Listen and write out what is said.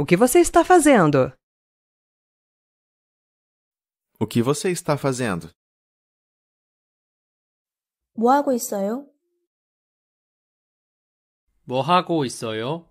O que você está fazendo? O que você está fazendo? 뭐 하고 있어요? 뭐 하고 있어요?